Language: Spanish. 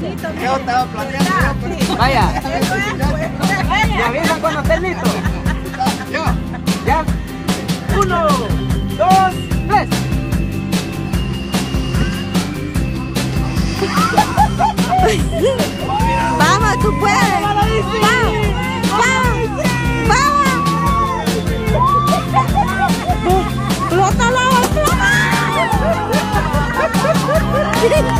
Yo estaba planeando. Vaya. ¿Me avisan cuando. Ya. Uno, dos, tres. Vamos, tú puedes. Vamos. Vamos. Vamos. La.